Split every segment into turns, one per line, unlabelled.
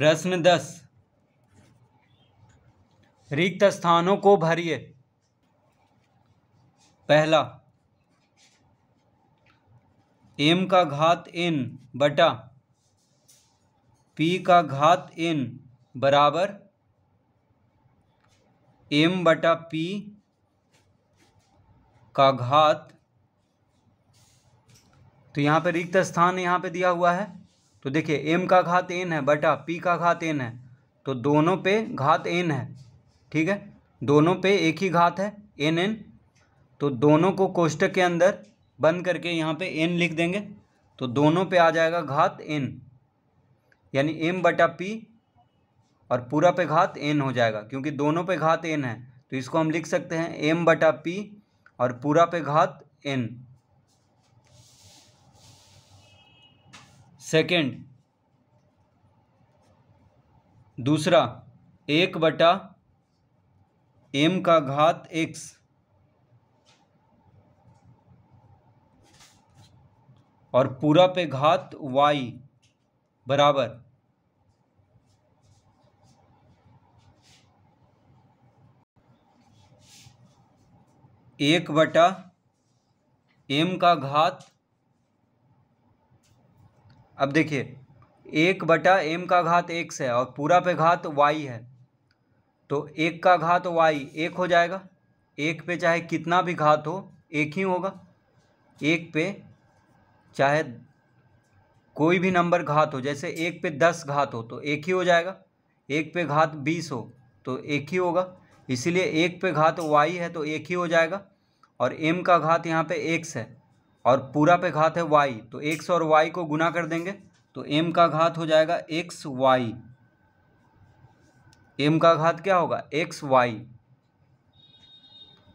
प्रश्न दस। रिक्त स्थानों को भरिए। पहला एम का घात एन बटा पी का घात एन बराबर एम बटा पी का घात तो यहाँ पे रिक्त स्थान यहाँ पे दिया हुआ है। तो देखिए एम का घात एन है, बटा पी का घात एन है तो दोनों पे घात एन है, ठीक है? दोनों पे एक ही घात है एन एन तो दोनों को कोष्टक के अंदर बंद करके यहाँ पे एन लिख देंगे तो दोनों पे आ जाएगा घात एन यानी एम बटा पी और पूरा पे घात एन हो जाएगा, क्योंकि दोनों पे घात एन है तो इसको हम लिख सकते हैं एम बटा पी और पूरा पे घात एन सेकेंड। दूसरा, एक बटा एम का घात एक्स और पूरा पे घात वाई बराबर। एक बटा एम का घात अब देखिए, एक बटा एम का घात एक्स है और पूरा पे घात वाई है। तो एक का घात वाई एक हो जाएगा। एक पे चाहे कितना भी घात हो, एक ही होगा। एक पे चाहे कोई भी नंबर घात हो, जैसे एक पे दस घात हो तो एक ही हो जाएगा। एक पे घात बीस हो तो एक ही होगा। इसीलिए एक पे घात वाई है तो एक ही हो जाएगा। और एम का घात यहाँ पे एक्स है और पूरा पे घात है वाई तो एक्स और वाई को गुना कर देंगे तो एम का घात हो जाएगा एक्स वाई एम का घात क्या होगा? एक्स वाई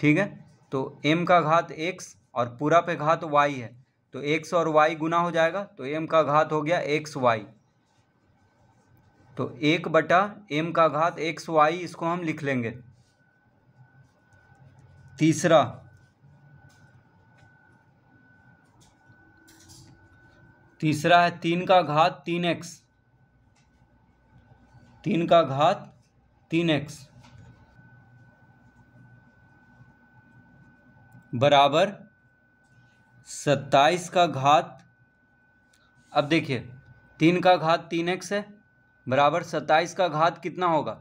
ठीक है? तो एम का घात एक्स और पूरा पे घात वाई है तो एक्स और वाई गुना हो जाएगा तो एम का घात हो गया एक्स वाई तो एक बटा एम का घात एक्स वाई इसको हम लिख लेंगे। तीसरा तीसरा है तीन का घात तीन एक्स। तीन का घात तीन एक्स। बराबर सत्ताईस का घात। अब देखिए, तीन का घात तीन एक्स है, बराबर सत्ताईस का घात कितना होगा?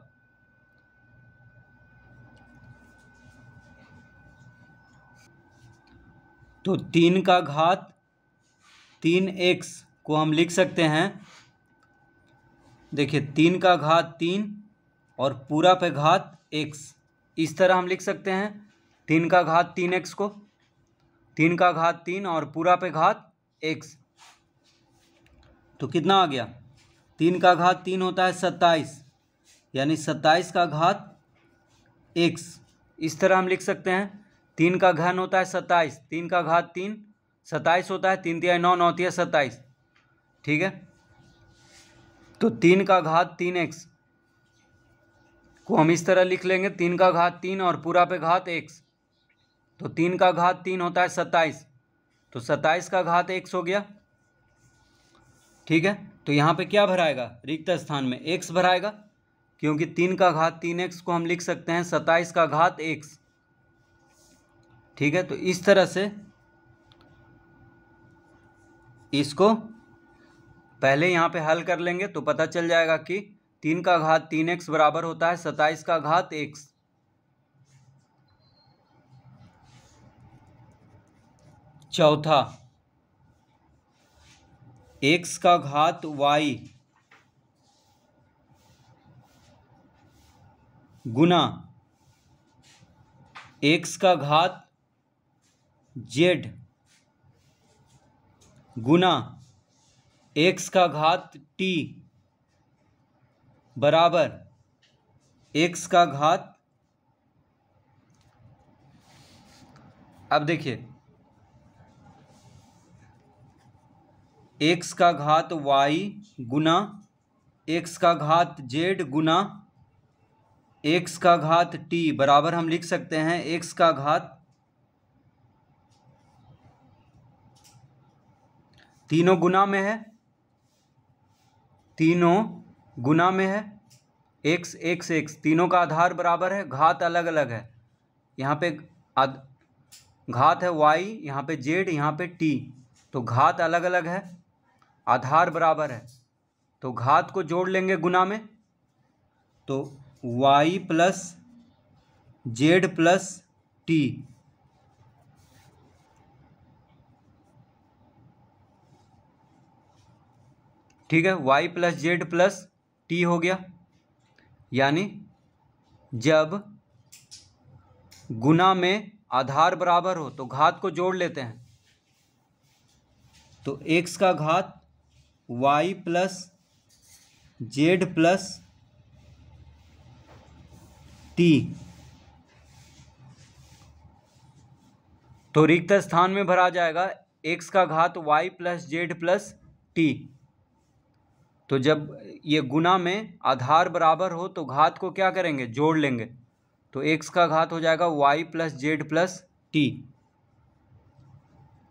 तो तीन का घात तीन एक्स को हम लिख सकते हैं। देखिए, तीन का घात तीन और पूरा पे घात एक्स इस तरह हम लिख सकते हैं। तीन का घात तीन एक्स को। तीन का घात तीन और पूरा पे घात एक्स तो कितना आ गया? तीन का घात तीन होता है सत्ताईस। यानी सत्ताईस का घात एक्स इस तरह हम लिख सकते हैं। तीन का घन होता है सत्ताईस। तीन का घात तीन सत्ताईस होता है, तीन तिया नौ नौ तिया सत्ताईस। ठीक है? तो तीन का घात तीन एक्स को हम इस तरह लिख लेंगे, तीन का घात तीन और पूरा पे घात एक्स। तो तीन का घात तीन होता है सत्ताईस। तो सत्ताईस का घात एक्स हो गया। ठीक है? तो यहाँ पे क्या भराएगा? रिक्त स्थान में एक्स भराएगा, क्योंकि तीन का घात तीन एक्स को हम लिख सकते हैं, सत्ताईस का घात एक्स। ठीक है? तो इस तरह से इसको पहले यहाँ पे हल कर लेंगे तो पता चल जाएगा कि तीन का घात तीन एक्स बराबर होता है, सत्ताईस का घात एक्स। चौथा, एक्स का घात वाई गुना एक्स का घात जेड। गुना एक्स का घात टी बराबर एक्स का घात अब देखिए एक्स का घात वाई गुना एक्स का घात जेड गुना एक्स का घात टी बराबर हम लिख सकते हैं एक्स का घात तीनों गुना में है। तीनों गुना में है। एक्स एक्स एक्स तीनों का आधार बराबर है, घात अलग अलग है। यहाँ पे घात है वाई यहाँ पे जेड यहाँ पे टी तो घात अलग अलग है, आधार बराबर है। तो घात को जोड़ लेंगे गुना में। तो Y plus Z plus T ठीक है Y plus Z plus T हो गया। यानी जब गुना में आधार बराबर हो तो घात को जोड़ लेते हैं। तो एक्स का घात Y plus Z plus T तो रिक्त स्थान में भरा जाएगा एक्स का घात Y plus Z plus T तो जब ये गुना में आधार बराबर हो तो घात को क्या करेंगे? जोड़ लेंगे। तो एक्स का घात हो जाएगा Y plus Z plus T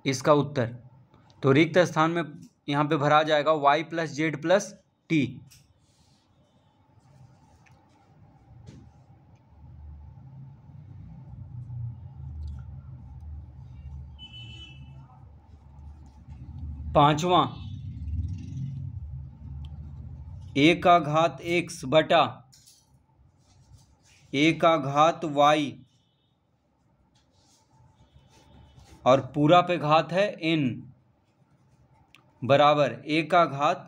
इसका उत्तर। तो रिक्त स्थान में यहाँ पे भरा जाएगा Y plus Z plus T पांचवा। ए का घात एक्स बटा ए का घात वाई और पूरा पे घात है एन बराबर ए का घात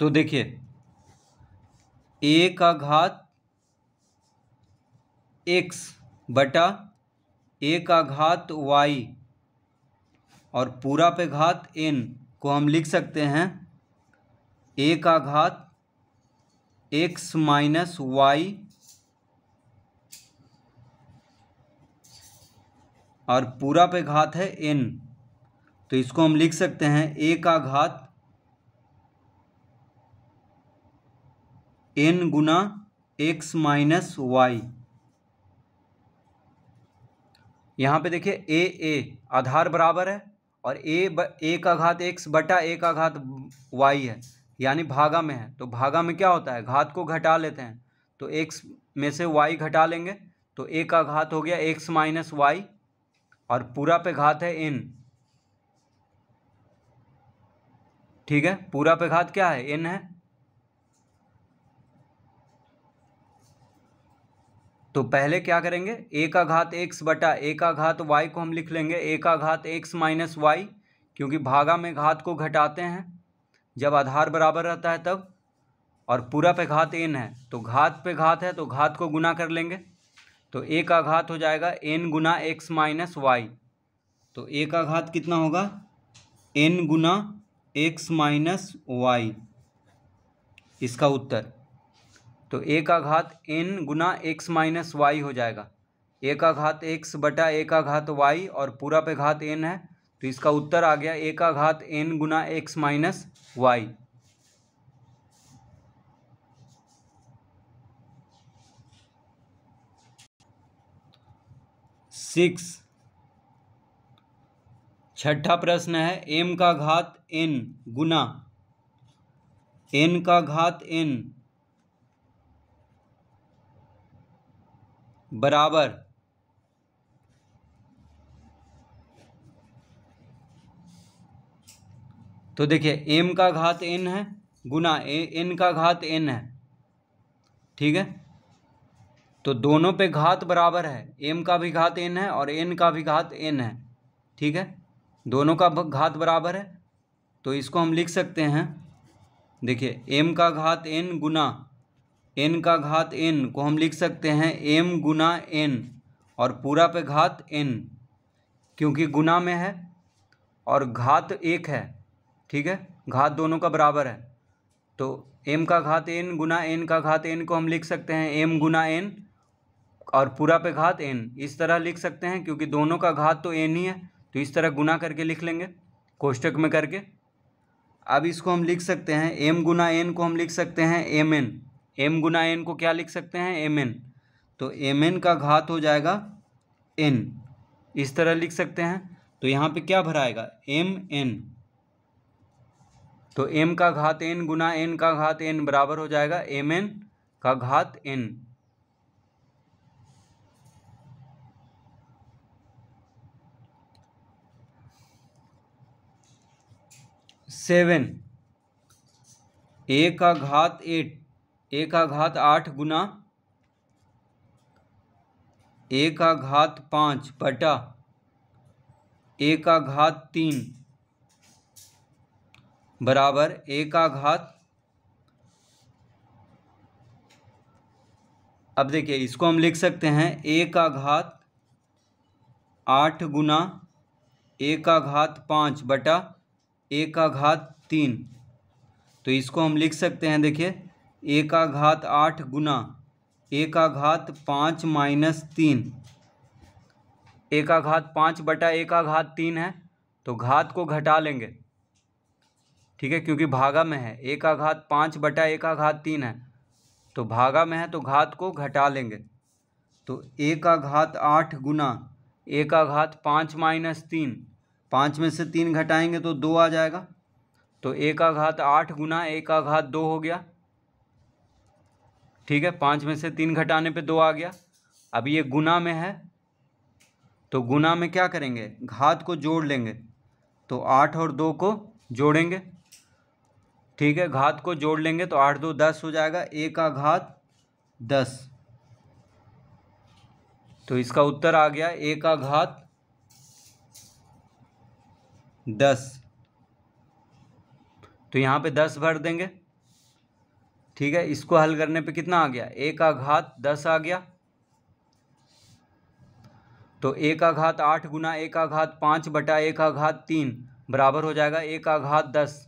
तो देखिए ए का घात एक्स बटा ए का घात वाई और पूरा पे घात एन को हम लिख सकते हैं। ए का घात एक्स माइनस वाई और पूरा पे घात है एन। तो इसको हम लिख सकते हैं ए का घात एन गुना एक्स माइनस वाई। यहाँ पे देखिए ए ए आधार बराबर है और ए ब, ए का घात एक्स बटा ए का घात वाई है यानी भागा में है। तो भागा में क्या होता है? घात को घटा लेते हैं। तो एक्स में से वाई घटा लेंगे तो ए का घात हो गया एक्स माइनस वाई और पूरा पे घात है एन। ठीक है? पूरा पे घात क्या है? एन है। तो पहले क्या करेंगे? ए का घात एक्स बटा ए का घात वाई को हम लिख लेंगे। ए का घात एक्स माइनस वाई क्योंकि भागा में घात को घटाते हैं। जब आधार बराबर रहता है तब, और पूरा पे घात एन है तो घात पे घात है तो घात को गुना कर लेंगे। तो ए का घात हो जाएगा एन गुना एक्स माइनस वाई तो ए का घात कितना होगा? एन गुना एक्स माइनस वाई इसका उत्तर। तो ए का घात एन गुना एक्स माइनस वाई हो जाएगा। ए का घात एक्स बटा ए का घात वाई और पूरा पे घात एन है तो इसका उत्तर आ गया ए का घात एन गुना एक्स माइनस वाई। सिक्स। छठा प्रश्न है एम का घात एन गुना एन का घात एन बराबर। तो देखिए एम का घात एन है गुना एन का घात एन है। ठीक है? तो दोनों पे घात बराबर है। एम का भी घात एन है और एन का भी घात एन है। ठीक है? दोनों का घात बराबर है। तो इसको हम लिख सकते हैं। देखिए एम का घात एन गुना एन का घात एन को हम लिख सकते हैं एम गुना एन और पूरा पे घात एन, क्योंकि गुना में है और घात एक है, ठीक है? घात दोनों का बराबर है। तो एम का घात एन गुना एन का घात एन को हम लिख सकते हैं एम गुना एन और पूरा पे घात एन। इस तरह लिख सकते हैं, क्योंकि दोनों का घात तो एन ही है तो इस तरह गुना करके लिख लेंगे, कोष्टक में करके। अब इसको हम लिख सकते हैं, एम गुना एन को हम लिख सकते हैं एम एन। एम गुना एन को क्या लिख सकते हैं? एम एन तो एम एन का घात हो जाएगा एन इस तरह लिख सकते हैं। तो यहाँ पे क्या भराएगा एम एन तो एम का घात एन गुना एन का घात एन बराबर हो जाएगा एम एन का घात एन सेवन। ए का घात एट। ए का घात आठ गुना ए का घात पाँच बटा ए का घात तीन बराबर ए का घात अब देखिए, इसको हम लिख सकते हैं ए का घात आठ गुना ए का घात पाँच बटा ए का घात तीन। तो इसको हम लिख सकते हैं, देखिए ए का घात आठ गुना ए का घात पाँच माइनस तीन। ए का घात पाँच बटा ए का घात तीन है तो घात को घटा लेंगे। ठीक है, क्योंकि भागा में है ए का घात पाँच बटा ए का घात तीन है तो भागा में है तो घात को घटा लेंगे। तो ए का घात आठ गुना ए का घात पाँच माइनस तीन, पाँच में से तीन घटाएँगे तो दो आ जाएगा। तो ए का घात आठ गुना ए का घात दो हो गया। ठीक है, पाँच में से तीन घटाने पे दो आ गया। अब ये गुना में है तो गुना में क्या करेंगे? घात को जोड़ लेंगे तो आठ और दो को जोड़ेंगे। ठीक है, घात को जोड़ लेंगे तो आठ दो दस हो जाएगा ए का घात दस। तो इसका उत्तर आ गया, ए का घात दस। तो यहाँ पे दस भर देंगे ठीक है, इसको हल करने पे कितना आ गया? एक का घात दस आ गया। तो एक का घात आठ गुना एक का घात पाँच बटा एक का घात तीन, बराबर हो जाएगा एक का घात दस।